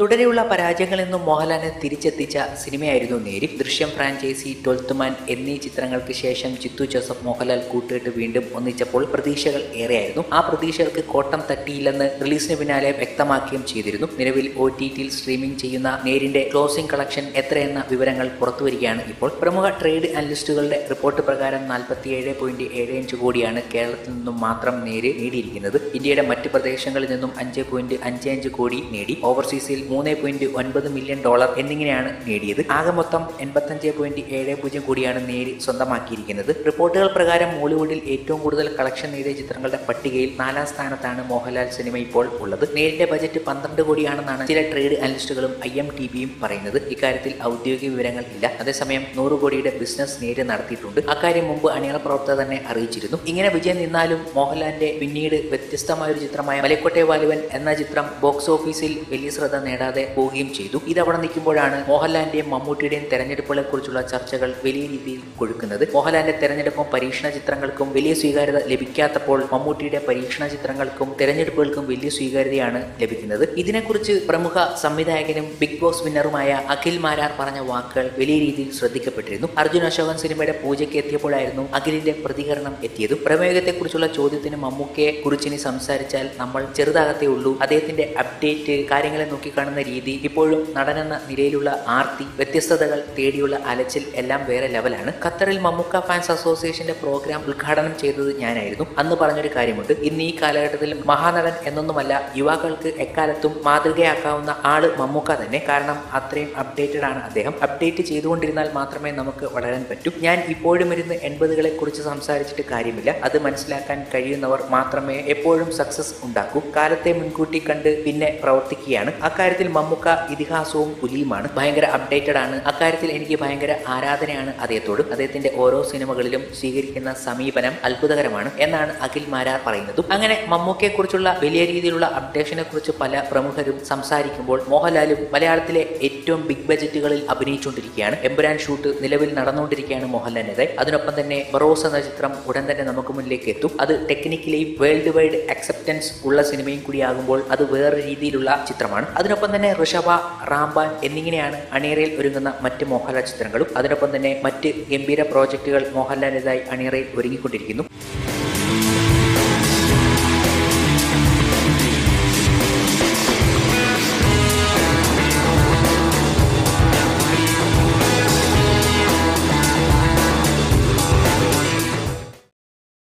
തുടരെയുള്ള പരാജയങ്ങളിൽ നിന്നും മോഹൻലാലിനെ തിരിച്ചെത്തിച്ച സിനിമയായിരുന്നു നേരി. ദൃശ്യം ഫ്രാഞ്ചൈസി ട്വൽത്ത് മാൻ എന്നീ ചിത്രങ്ങൾക്ക് ശേഷം ചിത്തു ജോസഫ് മോഹൻലാൽ കൂട്ടുകെട്ട് വീണ്ടും ഒന്നിച്ചപ്പോൾ പ്രതീക്ഷകൾ ഏറെയായിരുന്നു. ആ പ്രതീക്ഷകൾക്ക് കോട്ടം തട്ടിയില്ലെന്ന് റിലീസിന് പിന്നാലെ വ്യക്തമാക്കുകയും ചെയ്തിരുന്നു. നിലവിൽ ഒ ടി ടിയിൽ സ്ട്രീമിംഗ് ചെയ്യുന്ന നേരിന്റെ ക്ലോസിംഗ് കളക്ഷൻ എത്രയെന്ന വിവരങ്ങൾ പുറത്തുവരികയാണ് ഇപ്പോൾ. പ്രമുഖ ട്രേഡ് അനലിസ്റ്റുകളുടെ റിപ്പോർട്ട് പ്രകാരം നാൽപ്പത്തിയേഴ് പോയിന്റ് ഏഴ് അഞ്ച് കോടിയാണ് കേരളത്തിൽ നിന്നും മാത്രം നേര് നേടിയിരിക്കുന്നത്. ഇന്ത്യയുടെ മറ്റ് പ്രദേശങ്ങളിൽ നിന്നും അഞ്ച് പോയിന്റ് അഞ്ച് അഞ്ച് കോടി നേടി. ഓവർസീസിൽ മൂന്ന് പോയിന്റ് ഒൻപത് മില്യൺ ഡോളർ എന്നിങ്ങനെയാണ് നേടിയത്. ആകെ മൊത്തം എൺപത്തഞ്ച് പോയിന്റ് ഏഴ് പൂജ്യം കോടിയാണ് നേരി സ്വന്തമാക്കിയിരിക്കുന്നത്. റിപ്പോർട്ടുകൾ പ്രകാരം മോളിവുഡിൽ ഏറ്റവും കൂടുതൽ കളക്ഷൻ നേടിയ ചിത്രങ്ങളുടെ പട്ടികയിൽ നാലാം സ്ഥാനത്താണ് മോഹൻലാൽ സിനിമ ഇപ്പോൾ ഉള്ളത്. നേരിന്റെ ബജറ്റ് പന്ത്രണ്ട് കോടിയാണെന്നാണ് ചില ട്രേഡ് അനലിസ്റ്റുകളും ഐ എം ടി ബിയും പറയുന്നത്. ഇക്കാര്യത്തിൽ ഔദ്യോഗിക വിവരങ്ങൾ ഇല്ല. അതേസമയം നൂറ് കോടിയുടെ ബിസിനസ് നേര് നടത്തിയിട്ടുണ്ട്. അക്കാര്യം മുമ്പ് അണിയറ പ്രവർത്തകർ തന്നെ അറിയിച്ചിരുന്നു. ഇങ്ങനെ വിജയം നിന്നാലും മോഹൻലാലിന്റെ പിന്നീട് വ്യത്യസ്തമായ ഒരു ചിത്രമായ മലക്കോട്ടെ വാലുവൻ എന്ന ചിത്രം ബോക്സ് ഓഫീസിൽ വലിയ ശ്രദ്ധ നേടാതെ പോവുകയും ചെയ്തു. ഇതവിടെ നിൽക്കുമ്പോഴാണ് മോഹൻലാലിന്റെയും മമ്മൂട്ടിയുടെയും തെരഞ്ഞെടുപ്പുകളെ കുറിച്ചുള്ള ചർച്ചകൾ വലിയ രീതിയിൽ കൊഴുക്കുന്നത്. മോഹൻലാലിന്റെ തെരഞ്ഞെടുപ്പും പരീക്ഷണ ചിത്രങ്ങൾക്കും വലിയ സ്വീകാര്യത ലഭിക്കാത്തപ്പോൾ മമ്മൂട്ടിയുടെ പരീക്ഷണ ചിത്രങ്ങൾക്കും തെരഞ്ഞെടുപ്പുകൾക്കും വലിയ സ്വീകാര്യതയാണ് ലഭിക്കുന്നത്. ഇതിനെക്കുറിച്ച് പ്രമുഖ സംവിധായകനും ബിഗ് ബോസ് വിന്നറുമായ അഖിൽ മാരാർ പറഞ്ഞ വാക്കുകൾ വലിയ രീതിയിൽ ശ്രദ്ധിക്കപ്പെട്ടിരുന്നു. അർജുൻ അശോകൻ സിനിമയുടെ പൂജയ്ക്ക് എത്തിയപ്പോഴായിരുന്നു അഖിലിന്റെ പ്രതികരണം എത്തിയതും. പ്രമേയത്തെക്കുറിച്ചുള്ള ചോദ്യത്തിന് മമ്മൂക്കയെ കുറിച്ച് ഇനി സംസാരിച്ചാൽ നമ്മൾ ചെറുതാകത്തേ ഉള്ളൂ. അദ്ദേഹത്തിന്റെ അപ്ഡേറ്റ് കാര്യങ്ങളെ നോക്കിക്കാണുന്ന രീതി ഇപ്പോഴും നടനെന്ന നിലയിലുള്ള ആർത്തി വ്യത്യസ്തതകൾ തേടിയുള്ള അലച്ചിൽ എല്ലാം വേറെ ലെവലാണ് ഖത്തറിൽ മമ്മുക്ക ഫാൻസ് അസോസിയേഷന്റെ പ്രോഗ്രാം ഉദ്ഘാടനം ചെയ്തത് ഞാനായിരുന്നു. അന്ന് പറഞ്ഞൊരു കാര്യമുണ്ട് ഇന്ന് ഈ കാലഘട്ടത്തിൽ മഹാനടൻ എന്നൊന്നുമല്ല യുവാക്കൾക്ക് എക്കാലത്തും മാതൃകയാക്കാവുന്ന ആൾ മമ്മൂക്ക തന്നെ. കാരണം അത്രയും അപ്ഡേറ്റഡ് ആണ് അദ്ദേഹം. അപ്ഡേറ്റ് ചെയ്തുകൊണ്ടിരുന്നാൽ മാത്രമേ നമുക്ക് വളരാൻ പറ്റൂ. ഞാൻ ഇപ്പോഴും ഇരുന്ന് എൺപതുകളെ കുറിച്ച് സംസാരിച്ചിട്ട് കാര്യമില്ല. അത് മനസ്സിലാക്കാൻ കഴിയുന്നവർ മാത്രമേ എപ്പോഴും സക്സസ് ഉണ്ടാക്കൂ. കാലത്തെ മുൻകൂട്ടി കണ്ട് പിന്നെ പ്രവർത്തിക്കുകയാണ്. അക്കാര്യത്തിൽ മമ്മൂക്ക ഇതിഹാസവും പുലിയുമാണ്. ഭയങ്കര അപ്ഡേറ്റഡ് ആണ്. അക്കാര്യത്തിൽ എനിക്ക് ഭയങ്കര ആരാധനയാണ് അദ്ദേഹത്തോട്. അദ്ദേഹത്തിന്റെ ഓരോ സിനിമകളിലും സ്വീകരിക്കുന്ന സമീപനം അത്ഭുതകരമാണ് എന്നാണ് അഖിൽ മാരാർ പറയുന്നതും. അങ്ങനെ മമ്മൂക്കയെ കുറിച്ചുള്ള വലിയ രീതിയിലുള്ള അപ്ഡേഷനെ കുറിച്ച് പല പ്രമുഖരും സംസാരിക്കുമ്പോൾ മോഹൻലാലും മലയാളത്തിലെ ഏറ്റവും ബിഗ് ബജറ്റുകളിൽ അഭിനയിച്ചുകൊണ്ടിരിക്കുകയാണ്. എമ്പുരാൻ ഷൂട്ട് നിലവിൽ നടന്നുകൊണ്ടിരിക്കുകയാണ് മോഹൻലാലിന്റെ അതിനൊപ്പം തന്നെ ബറോസ് എന്ന ചിത്രം ഉടൻ തന്നെ നമുക്ക് മുന്നിലേക്ക് എത്തും. അത് ടെക്നിക്കലി വേൾഡ് വൈഡ് അക്സെപ്റ്റൻസ് ഉള്ള സിനിമയും കൂടിയാകുമ്പോൾ അത് വേറെ രീതിയിലുള്ള ചിത്രമാണ്. അതിനൊപ്പം തന്നെ ഋഷഭ റാംബാൻ എന്നിങ്ങനെയാണ് അണിയറയിൽ ഒരുങ്ങുന്ന മറ്റ് മോഹൻലാൽ ചിത്രങ്ങളും. അതിനൊപ്പം തന്നെ മറ്റ് ഗംഭീര പ്രോജക്റ്റുകൾ മോഹൻലാലിന്റെതായി അണിയറയിൽ ഒരുങ്ങിക്കൊണ്ടിരിക്കുന്നു.